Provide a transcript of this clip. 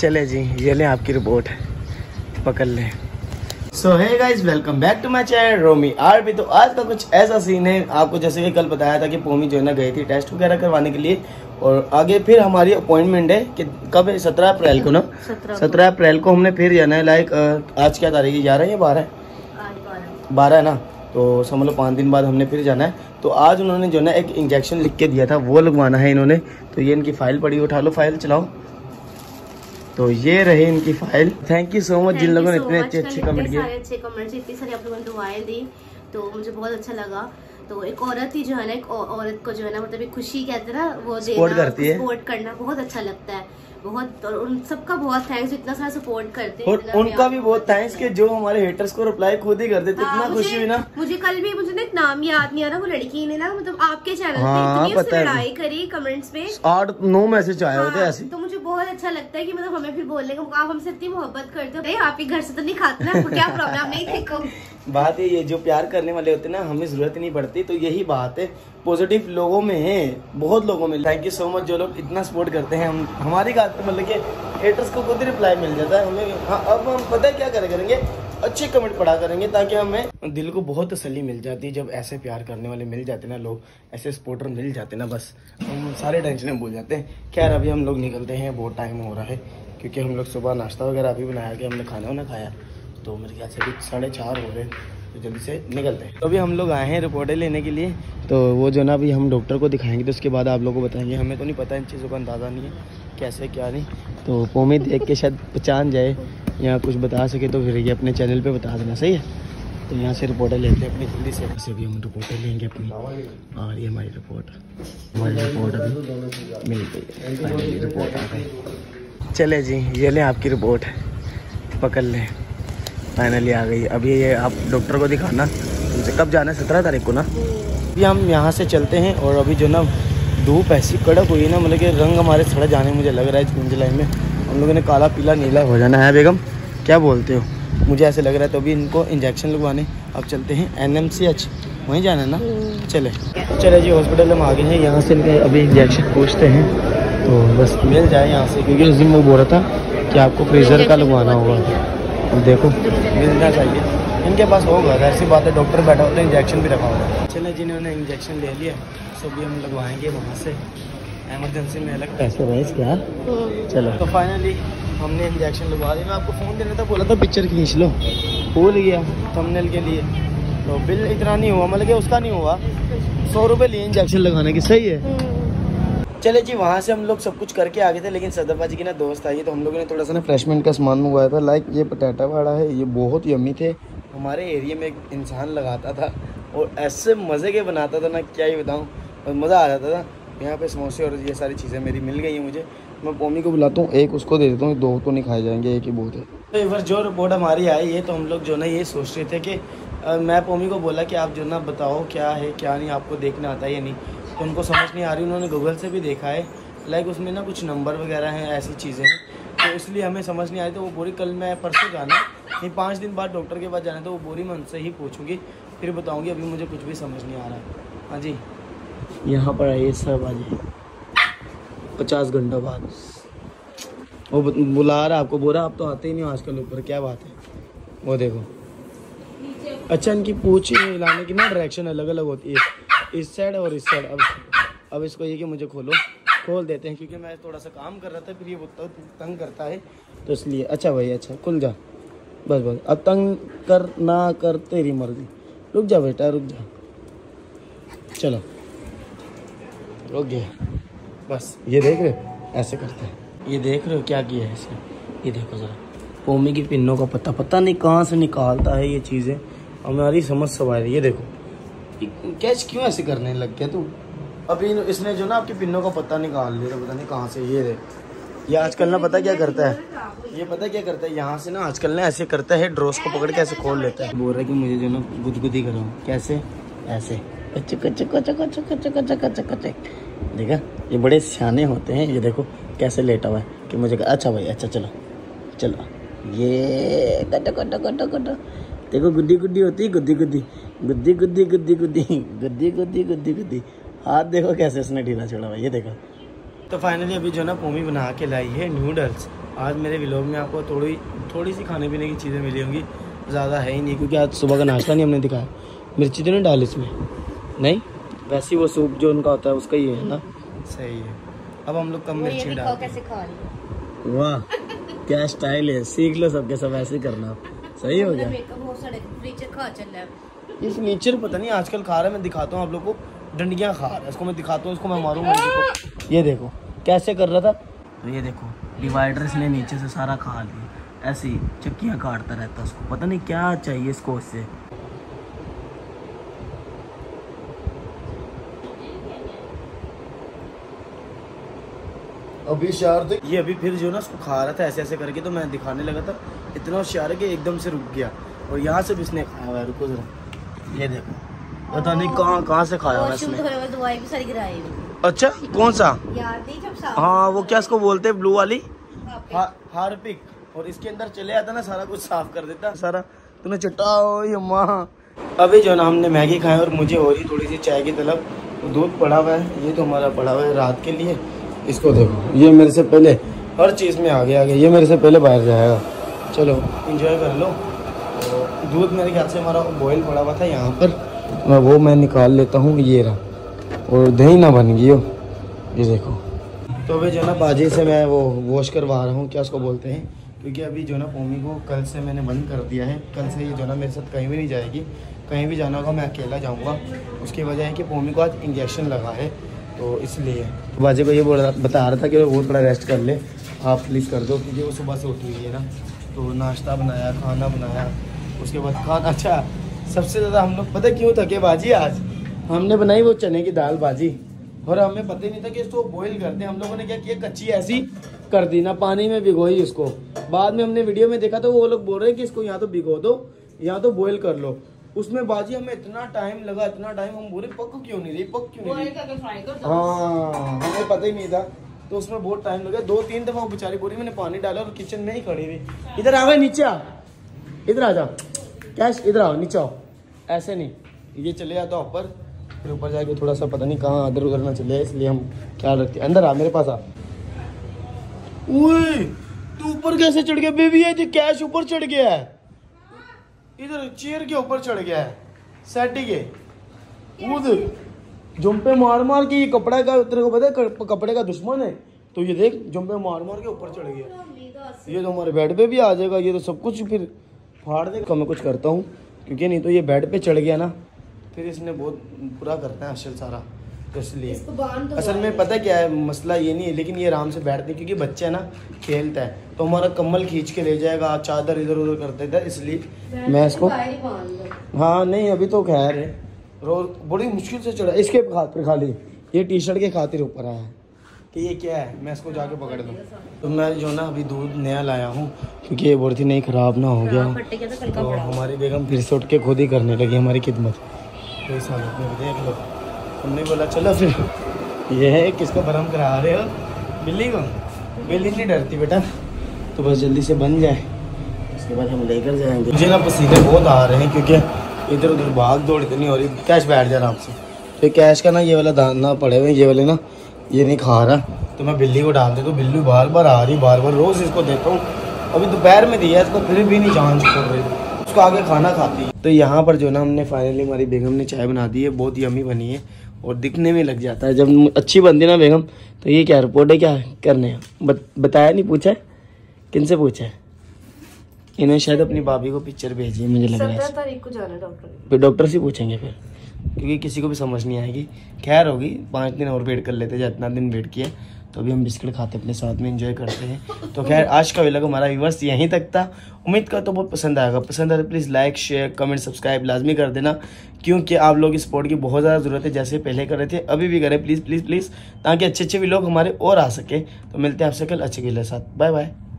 चले जी ये लें आपकी रिपोर्ट पकड़ लें। So hi guys welcome back to my channel Romi are भी तो आज का कुछ ऐसा सीन है आपको जैसे कि कल बताया था कि पोमी जो है ना गई थी टेस्ट वगैरह करवाने के लिए और आगे फिर हमारी अपॉइंटमेंट है कि कब है? सत्रह अप्रैल को ना? सत्रह अप्रैल को हमने फिर जाना है लाइक आज क्या तारीख है? ग्यारह या बारह? बारह। है ना? तो समझ लो पाँच दिन बाद हमने फिर जाना है। तो आज उन्होंने जो ना एक इंजेक्शन लिख के दिया था वो लगवाना है इन्होंने। तो ये इनकी फ़ाइल पड़ी उठा लो फ़ाइल चलाओ। तो ये रहे इनकी file. Thank you so much जिन लोगों ने इतने अच्छे अच्छे कमेंट किए। अच्छे कमेंट्स इतनी सारी आप लोगों ने दुआएँ दी तो मुझे बहुत अच्छा लगा। तो एक औरत ही जो है ना एक औ- औरत को जो है ना मतलब एक खुशी कहते हैं ना वो करती है। सपोर्ट करना बहुत अच्छा लगता है। बहुत और उन सबका बहुत थैंक्स इतना सारा सपोर्ट करते हैं और उनका भी बहुत थैंक्स कि जो हमारे हेटर्स को रिप्लाई खुद ही कर देते हाँ, इतना खुशी हुई ना। मुझे कल भी मुझे ना एक नाम याद नहीं आ रहा वो लड़की ने ना मतलब आपके चैनल हाँ, पे इतनी। लड़ाई करी कमेंट्स में आठ नौ मैसेज आए होते हाँ, ऐसे। तो मुझे बहुत अच्छा लगता है की मतलब हमें भी बोलने का आप हमसे इतनी मोहब्बत करते हो आप ही घर से तो नहीं खाते ना क्या प्रॉब्लम नहीं देखो। बात है, ये जो प्यार करने वाले होते हैं ना, हमें ज़रूरत नहीं पड़ती तो यही बात है। पॉजिटिव लोगों में है, बहुत लोगों में। थैंक यू सो मच जो लोग इतना सपोर्ट करते हैं, हम, हमारी बात पे मतलब कि हेटर्स को खुद रिप्लाई मिल जाता है हमें। हाँ अब हम पता है क्या करे, करेंगे? अच्छे कमेंट पढ़ा करेंगे, ताकि हमें दिल को बहुत तसली मिल जाती है, जब ऐसे प्यार करने वाले मिल जाते ना लोग, ऐसे सपोर्टर मिल जाते ना, बस। हम सारे टेंशन भूल जाते हैं। खैर, अभी हम लोग निकलते हैं, बहुत टाइम हो रहा है, क्योंकि हम लोग सुबह नाश्ता वगैरह अभी बनाया, कि हमने खाना वाना खाया। तो मेरे ख्याल से अभी साढ़े चार हो रहे हैं तो जल्दी से निकलते हैं। तो अभी हम लोग आए हैं रिपोर्टें लेने के लिए तो वो जो ना अभी हम डॉक्टर को दिखाएँगे तो उसके बाद आप लोगों को बताएँगे। हमें तो नहीं पता, इन चीज़ों का अंदाज़ा नहीं है, कैसे, क्या नहीं। तो पोमी देख के शायद पहचान जाए, या कुछ बता सके तो फिर ये अपने चैनल पे बता देना, सही है? तो यहाँ से रिपोर्टें लेते हैं अपनी, जल्दी से। से भी हम रिपोर्टें लेंगे अपनी रही है हमारी रिपोर्ट हमारी रिपोर्ट अभी मिल गई रिपोर्ट आ गई। चले जी, ये लें आपकी रिपोर्ट, पकड़ लें। फाइनली आ गई। अभी ये आप डॉक्टर को दिखाना। तुमसे कब जाना है? सत्रह तारीख को ना? अभी हम यहाँ से चलते हैं और अभी जो ना धूप ऐसी कड़क हुई है ना मतलब कि रंग हमारे सड़ जाने मुझे लग रहा है जून, जुलाई में। हम लोगों ने काला, पीला, नीला हो जाना है बेगम। क्या बोलते हो? मुझे ऐसे लग रहा है तो अभी इनको इंजेक्शन लगवाने। अब चलते हैं एन एम सी एच वहीं जाना ना? चले। चले जी हॉस्पिटल हम आ गए हैं। यहाँ से इनके अभी इंजेक्शन पूछते हैं। तो बस मिल जाए यहाँ से, क्योंकि उस दिन वो बोल रहा था कि आपको फ्रीज़र का लगवाना होगा। देखो। मिलना चाहिए। इनके पास होगा ऐसी बात है डॉक्टर बैठा होता है इंजेक्शन भी रखा होगा चले जिन्होंने इंजेक्शन ले लिया सो भी हम लगवाएँगे वहाँ से। एमरजेंसी में अलग। पैसे रहे क्या चलो। तो फाइनली हमने इंजेक्शन लगवा दिया। मैं आपको फ़ोन देना था बोला था पिक्चर खींच लो। भूल गया। थंबनेल के लिए। तो बिल इतना नहीं हुआ मतलब कि उसका नहीं हुआ। सौ रुपये लिए इंजेक्शन लगाने की सही है? चले जी, वहाँ से हम लोग सब कुछ करके आ गए थे, लेकिन सदर बाजी की ना दोस्त आई है तो हम लोगों ने थोड़ा सा ना फ्रेशमेंट का सामान मंगवाया था। लाइक ये पटाटा वाड़ा है, ये बहुत यमी थे। हमारे एरिया में एक इंसान लगाता था, और ऐसे मज़े के बनाता था ना, क्या ही बताऊँ, और मज़ा आ जाता था। यहाँ पे समोसे और ये सारी चीज़ें मेरी मिल गई हैं मुझे। मैं पोमी को बुलाता हूँ, एक उसको दे देता हूँ, दो तो नहीं खाए जाएँगे, एक ही बहुत है। तो बार जो रिपोर्ट हमारी आई है तो हम लोग जो ना, ये सोच रहे थे कि मैं पोमी को बोला कि आप जो ना बताओ क्या है, क्या नहीं, आपको देखना आता है या नहीं। तो उनको समझ नहीं आ रही, उन्होंने गूगल से भी देखा है। लाइक उसमें ना कुछ नंबर वगैरह हैं, ऐसी चीज़ें हैं। तो इसलिए हमें समझ नहीं आई तो वो बोरी कल मैं परसों जाना नहीं, पाँच दिन बाद डॉक्टर के पास जाना है तो वो बोरी मैं उनसे ही पूछूँगी। फिर बताऊँगी, अभी मुझे कुछ भी समझ नहीं आ रहा है। हाँ जी। यहाँ पर आइए, सब आ जाइए। पचास घंटा बाद। वो बुला रहा आपको, बोला आप तो आते ही नहीं हो आजकल ऊपर, क्या बात है? वो देखो। अच्छा इनकी पूछ हिलाने की ना डायरेक्शन अलग अलग होती है। इस साइड और इस साइड अब अब इसको ये कि मुझे खोलो। खोल देते हैं, क्योंकि मैं थोड़ा सा काम कर रहा था, फिर ये वो तंग करता है। तो इसलिए अच्छा भाई अच्छा खुल जा। बस बस। अब तंग कर ना कर तेरी मर्ज़ी। रुक जा बेटा, रुक जा। चलो। रुक गया। बस। ये देख रहे हो? ऐसे करते हैं। ये देख रहे हो क्या किया है इसने? ये देखो ज़रा। पोमी की पिनों का पता पता नहीं कहाँ से निकालता है ये चीज़ें। हमारी समझ सब है। देखो। ये कैच क्यों ऐसे करने लग गया तू? अभी इसने जो ना आपकी पिन्नों का पता निकाल लिया, पता नहीं कहाँ से ये ये आजकल ना पता क्या करता है? ये पता क्या करता है? यहाँ से ना आजकल ना ऐसे करता है, ड्रोस को पकड़ के ऐसे खोल लेता है। बोल रहा है कि मुझे जो ना गुदगुदी करो कैसे? ऐसे। कच्चे कच्चे कच्चे कच्चे कच्चे कच्चे कच्चे कच्चे। देखा? ये बड़े सियाने होते हैं। ये देखो कैसे लेटा हुआ है कि मुझे अच्छा भाई अच्छा चलो। चलो। ये कटो कटो कटो कटो देखो गुद्दी गुद्दी होती है गुद्दी गुद्दी। गुद्दी गुद्दी गुद्दी गुद्दी। गुद्दी गुद्दी गुद्दी गुद्दी। हाथ देखो कैसे उसने ढीला छोड़ा भाई ये देखो। तो फाइनली अभी जो ना पोमी बना के लाई है नूडल्स आज मेरे व्लॉग में आपको थोड़ी थोड़ी सी खाने पीने की चीज़ें मिली होंगी। ज़्यादा है ही नहीं क्योंकि आज सुबह का नाश्ता नहीं हमने दिखाया। मिर्ची तो नहीं डाली इसमें? नहीं? वैसे वो सूप जो उनका होता है उसका ही है ना? सही है। अब हम लोग कम मिर्ची दिखाओ डालते कैसे खा रही हैं? वाह क्या स्टाइल है। सीख लो सबके सब ऐसे ही करना। सही हो गया मेकअप हो सड़क नीचे खा चल ये फर्नीचर पता नहीं आजकल खा रहा है, मैं दिखाता हूँ आप लोग को। डंडियाँ खा रहा है, इसको मैं दिखाता हूँ, इसको मैं मारूँगा ये देखो, कैसे कर रहा था? तो ये देखो डिवाइडर इसने नीचे से सारा खा लिया। ऐसे चक्कियाँ काटता रहता उसको। पता नहीं क्या चाहिए इसको उससे अभी होशियार ये अभी फिर जो ना उसको खा रहा था ऐसे ऐसे करके तो मैं दिखाने लगा था। इतना होशियार है कि एकदम से रुक गया। और यहाँ से भी इसने खाया हुआ है रुको जरा। ये देखो। पता नहीं कहाँ कहाँ से खाया हुआ इसने। हुई। अच्छा कौन सा? हाँ वो क्या इसको बोलते हैं ब्लू वाली? हार्पिक। और इसके अंदर चले आता ना सारा कुछ साफ़ कर देता। सारा तूने चटाओ ये माँ। अभी जो ना हमने मैगी खाया और मुझे हो रही थोड़ी सी चाय की तलब। दूध पड़ा हुआ है ये तो हमारा पड़ा हुआ है रात के लिए। इसको देखो ये मेरे से पहले हर चीज़ में आगे आगे ये मेरे से पहले बाहर जाएगा। चलो इंजॉय कर लो। दूध मेरे ख्याल से हमारा बॉयल पड़ा हुआ था यहाँ पर। मैं वो मैं निकाल लेता हूँ ये रहा। और दही ना बन गई हो। ये देखो। तो अभी जो ना बाजी से मैं वो वॉश करवा रहा हूँ क्या उसको बोलते हैं? क्योंकि अभी जो ना पोमी को कल से मैंने बंद कर दिया है। कल से ये जो ना मेरे साथ कहीं भी नहीं जाएगी। कहीं भी जाना होगा मैं अकेला जाऊँगा। उसकी वजह है कि पोमी को आज इंजेक्शन लगा है तो इसलिए। तो बाजी को ये बोल रहा बता रहा था कि वो थोड़ा रेस्ट कर ले। आप प्लीज़ कर दो क्योंकि वो सुबह से उठी हुई है ना। तो नाश्ता बनाया खाना बनाया। उसके बाद खाना अच्छा सबसे ज़्यादा हम लोग पता क्यों थके बाजी आज? हमने बनाई वो चने की दाल बाजी। और हमें पता ही नहीं था कि इसको बॉईल करते हैं। हम लोगों ने क्या किया? कच्ची ऐसी कर दी ना पानी में भिगोई इसको। बाद में हमने वीडियो में देखा तो वो लोग बोल रहे हैं कि इसको यहाँ तो भिगो दो यहाँ तो बॉईल कर लो। उसमें बाजी हमें इतना टाइम लगा इतना टाइम हम बोले पक क्यों नहीं रही? पक क्यों नहीं रही? हाँ हमें पता ही नहीं था। तो उसमें बहुत टाइम लगा। दो तीन दफ़ा वो बेचारी बोली मैंने पानी डाला और किचन में ही खड़ी हुई इधर आ गए नीचे आ। इधर आ जाओ कैश इधर आओ, नीचे आओ। ऐसे नहीं, ये चले जाता ऊपर, फिर ऊपर जाके थोड़ा सा पता नहीं कहाँ इधर उधर ना चले, इसलिए हम ख्याल रखते हैं। अंदर आ, मेरे पास आ। तू ऊपर कैसे चढ़ गया? बेबी, ये कैश ऊपर चढ़ गया है। इधर चेयर के ऊपर चढ़ गया है सेटी के। कूद जुम्पे मार मार के ये कपड़ा का, तेरे को पता है कपड़े का दुश्मन है? तो ये देख जुम्पे मार मार के ऊपर चढ़ गया। ये तो हमारे बेड पे भी आ जाएगा, ये तो सब कुछ फिर फाड़ देगा मैं कुछ करता हूँ। क्योंकि नहीं तो ये बेड पे चढ़ गया ना। फिर इसने बहुत बुरा करता है असल सारा तो इसलिए। इसको असल में पता क्या है मसला ये नहीं है लेकिन ये आराम से बैठते हैं क्योंकि बच्चा है ना खेलता है। तो हमारा कम्बल खींच के ले जाएगा चादर इधर उधर कर देता है इसलिए मैं इसको ही दो। हाँ नहीं अभी तो खैर है। रोज बड़ी मुश्किल से चढ़ा इसके खातिर खाली ये टी शर्ट के खातिर ऊपर आया है। कि ये क्या है? मैं इसको जाके पकड़ दूँ। तो मैं जो ना अभी दूध नया लाया हूँ क्योंकि ये बोलती नहीं ख़राब ना हो गया। तो तो हमारी बेगम फिर से उठ के खुद ही करने लगी हमारी खिदमत। तो इस हालत में देख लो। हमने बोला चलो फिर। ये है किसको भरम करा रहे हो? बिल्ली को? बिल्ली नहीं डरती बेटा। तो बस जल्दी से बन जाए। उसके बाद हम लेकर जाएँगे। मुझे ना पसीने बहुत आ रहे हैं क्योंकि इधर उधर भाग दौड़ इतनी हो रही कैश बैठ जा आराम से। तो कैश का ना ये वाला दाना पड़े हुए ये वाले ना ये नहीं खा रहा। तो मैं बिल्ली को डाल देता हूँ बिल्ली बार बार आ रही बार बार रोज़ इसको देता हूँ। अभी दोपहर में दिया इसको फिर भी नहीं जान छोड़ रही उसको आगे खाना खाती है। तो यहाँ पर जो ना हमने फाइनली हमारी बेगम ने चाय बना दी है बहुत ही यमी बनी है और दिखने में लग जाता है। जब अच्छी बनती ना बेगम तो ये क्या रिपोर्ट है क्या करने हैं? बत, बताया नहीं पूछा है? किन से पूछा है? इन्हें शायद अपनी भाभी को पिक्चर भेजी है मुझे लग रहा है। सत्रह तारीख को जाना डॉक्टर फिर डॉक्टर से पूछेंगे फिर। क्योंकि किसी को भी समझ नहीं आएगी। खैर होगी, पाँच दिन और वेट कर लेते हैं, जितना दिन वेट किया तो अभी हम बिस्किट खाते अपने साथ में इंजॉय करते हैं। तो खैर, आज का व्लॉग हमारा व्यूवर्स यहीं तक था। उम्मीद करता तो बहुत पसंद आएगा। पसंद आए please like share comment subscribe लाजमी कर देना, क्योंकि आप लोग इस स्पोर्ट की बहुत ज़्यादा ज़रूरत है, जैसे पहले कर रहे थे, अभी भी करें। प्लीज़ प्लीज़ प्लीज़ ताकि अच्छे अच्छे भी लोग हमारे और आ सके। तो मिलते हैं आपसे कल अच्छे के साथ। Bye bye